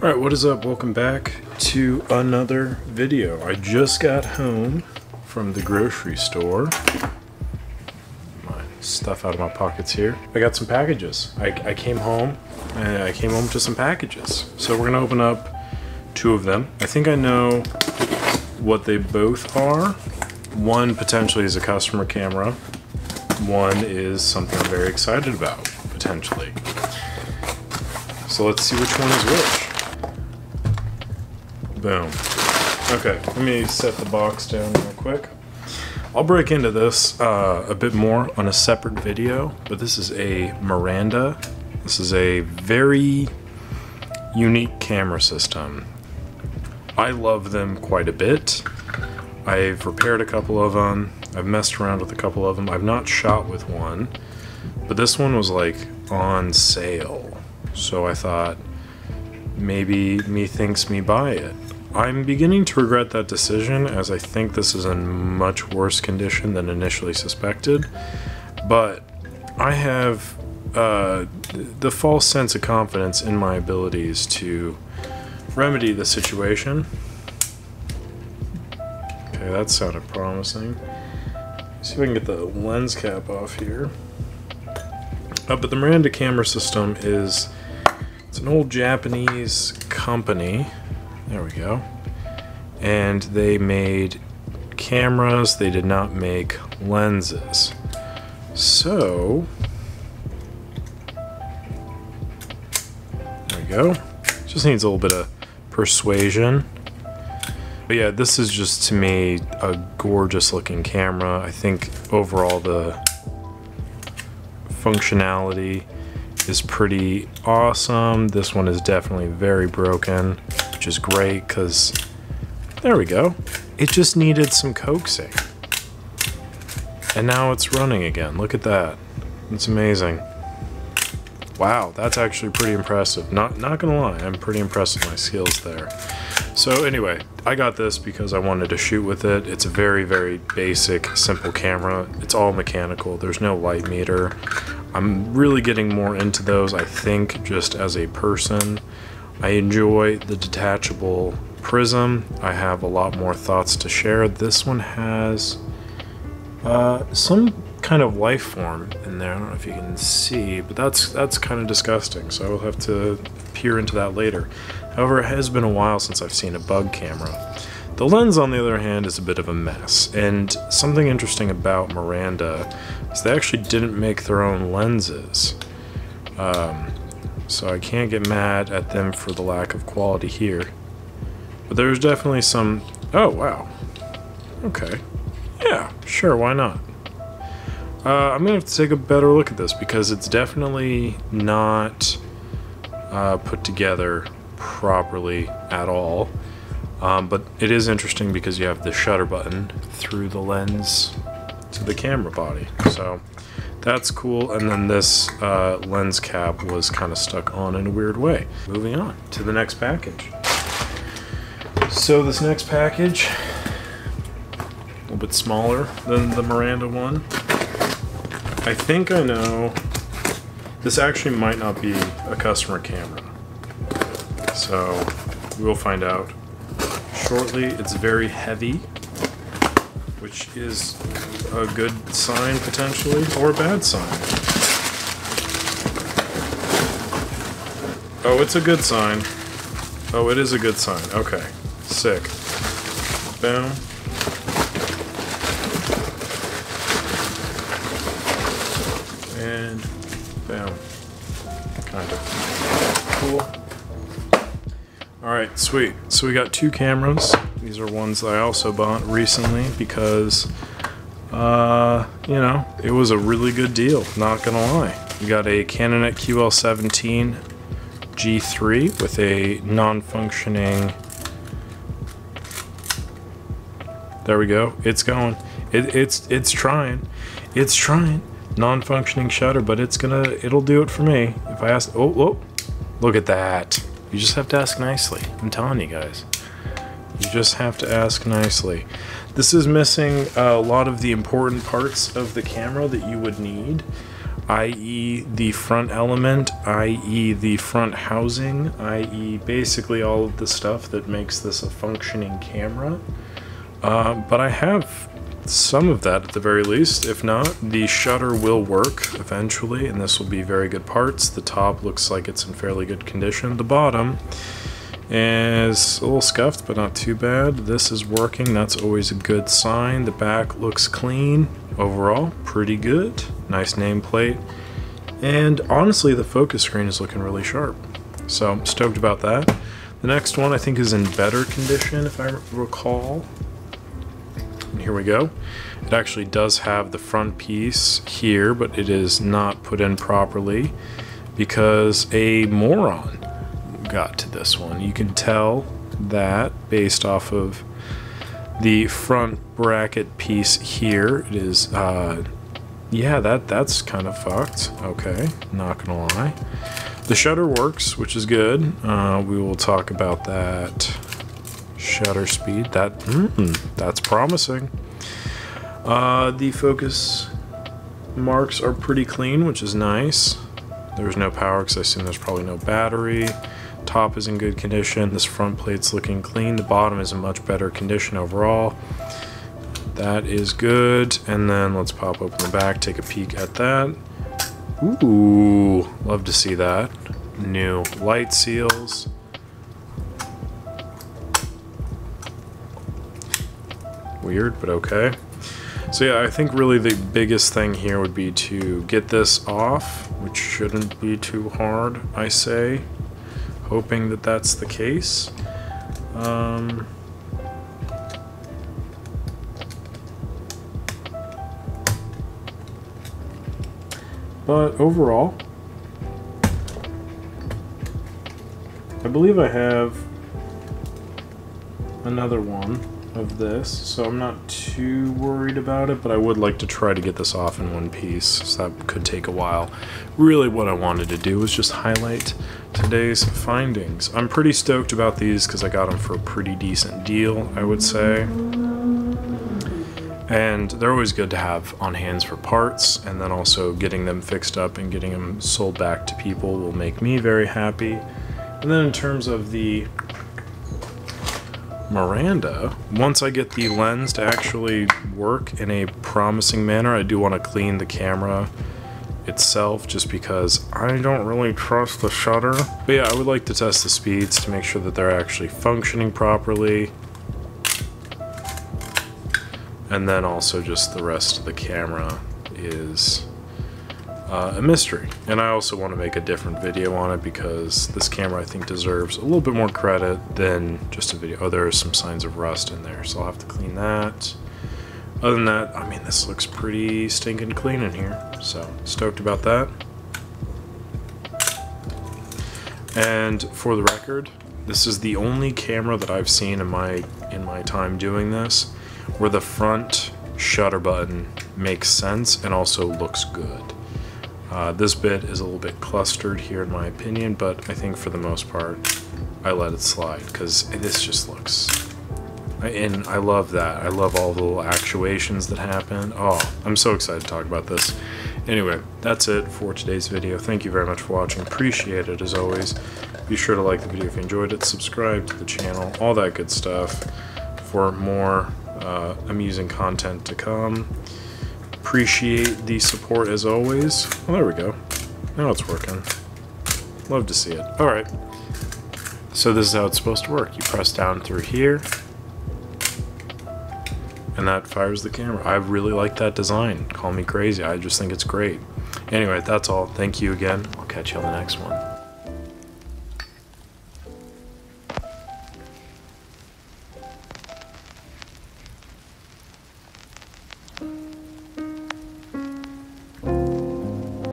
Alright, what is up? Welcome back to another video. I just got home from the grocery store. My stuff out of my pockets here. I got some packages. I, I came home and I came home to some packages. So we're gonna open up two of them. I think I know what they both are. One potentially is a customer camera. One is something I'm very excited about, potentially. So let's see which one is which. Boom. Okay, let me set the box down real quick. I'll break into this uh, a bit more on a separate video, but this is a Miranda. This is a very unique camera system. I love them quite a bit. I've repaired a couple of them. I've messed around with a couple of them. I've not shot with one, but this one was like on sale. So I thought maybe me thinks me buy it. I'm beginning to regret that decision as I think this is in much worse condition than initially suspected. But I have uh, the false sense of confidence in my abilities to remedy the situation. Okay, that sounded promising. Let's see if I can get the lens cap off here. Uh, but the Miranda camera system is it's an old Japanese company. There we go. And they made cameras, they did not make lenses. So, there we go. Just needs a little bit of persuasion. But yeah, this is just to me a gorgeous looking camera. I think overall the functionality is pretty awesome. This one is definitely very broken, which is great because there we go. It just needed some coaxing. And now it's running again. Look at that. It's amazing. Wow, that's actually pretty impressive. Not not gonna lie, I'm pretty impressed with my skills there. So anyway, I got this because I wanted to shoot with it. It's a very, very basic, simple camera. It's all mechanical. There's no light meter. I'm really getting more into those, I think, just as a person. I enjoy the detachable prism. I have a lot more thoughts to share. This one has uh, some kind of life form in there. I don't know if you can see, but that's that's kind of disgusting. So I will have to peer into that later. However, it has been a while since I've seen a bug camera. The lens, on the other hand, is a bit of a mess. And something interesting about Miranda is they actually didn't make their own lenses. Um, so I can't get mad at them for the lack of quality here. But there's definitely some... Oh, wow. Okay. Yeah, sure, why not? Uh, I'm to have to take a better look at this because it's definitely not uh, put together properly at all. Um, but it is interesting because you have the shutter button through the lens to the camera body. So that's cool. And then this uh, lens cap was kind of stuck on in a weird way. Moving on to the next package. So this next package, a little bit smaller than the Miranda one. I think I know, this actually might not be a customer camera. So we'll find out shortly. It's very heavy, which is a good sign potentially, or a bad sign. Oh, it's a good sign. Oh, it is a good sign. Okay. Sick. Boom. And boom. Kind of. Cool. Alright, sweet. So we got two cameras. These are ones that I also bought recently because, uh, you know, it was a really good deal, not gonna lie. We got a Canonet QL17 G3 with a non-functioning There we go. It's going. It, it's it's trying. It's trying. Non-functioning shutter, but it's gonna. It'll do it for me. If I ask. Oh, oh, look at that. You just have to ask nicely. I'm telling you guys. You just have to ask nicely. This is missing a lot of the important parts of the camera that you would need. i.e., the front element, i.e., the front housing, i.e., basically all of the stuff that makes this a functioning camera. Uh, but I have some of that at the very least. If not, the shutter will work eventually, and this will be very good parts. The top looks like it's in fairly good condition. The bottom is a little scuffed, but not too bad. This is working. That's always a good sign. The back looks clean. Overall, pretty good. Nice nameplate. And honestly, the focus screen is looking really sharp. So stoked about that. The next one I think is in better condition, if I recall. Here we go. It actually does have the front piece here, but it is not put in properly because a moron got to this one. You can tell that based off of the front bracket piece here. It is, uh, yeah, that that's kind of fucked. Okay, not gonna lie. The shutter works, which is good. Uh, we will talk about that shutter speed. That mm, that's promising. Uh, the focus marks are pretty clean, which is nice. There's no power because I assume there's probably no battery. Top is in good condition. This front plate's looking clean. The bottom is in much better condition overall. That is good. And then let's pop open the back, take a peek at that. Ooh, love to see that. New light seals. Weird, but okay. So yeah, I think really the biggest thing here would be to get this off, which shouldn't be too hard, I say. Hoping that that's the case. Um, but overall, I believe I have another one of this, so I'm not too worried about it, but I would like to try to get this off in one piece, so that could take a while. Really what I wanted to do was just highlight today's findings. I'm pretty stoked about these because I got them for a pretty decent deal, I would say. And they're always good to have on hands for parts, and then also getting them fixed up and getting them sold back to people will make me very happy. And then in terms of the Miranda, once I get the lens to actually work in a promising manner, I do want to clean the camera itself just because I don't really trust the shutter. But yeah, I would like to test the speeds to make sure that they're actually functioning properly. And then also just the rest of the camera is uh, a mystery. And I also want to make a different video on it because this camera I think deserves a little bit more credit than just a video. Oh, there are some signs of rust in there, so I'll have to clean that. Other than that, I mean, this looks pretty stinking clean in here, so stoked about that. And for the record, this is the only camera that I've seen in my in my time doing this where the front shutter button makes sense and also looks good. Uh, this bit is a little bit clustered here in my opinion, but I think for the most part, I let it slide because this just looks, and I love that. I love all the little actuations that happen. Oh, I'm so excited to talk about this. Anyway, that's it for today's video. Thank you very much for watching. Appreciate it as always. Be sure to like the video if you enjoyed it, subscribe to the channel, all that good stuff for more uh, amusing content to come appreciate the support as always. Well, there we go. Now it's working. Love to see it. Alright. So this is how it's supposed to work. You press down through here. And that fires the camera. I really like that design. Call me crazy. I just think it's great. Anyway, that's all. Thank you again. I'll catch you on the next one.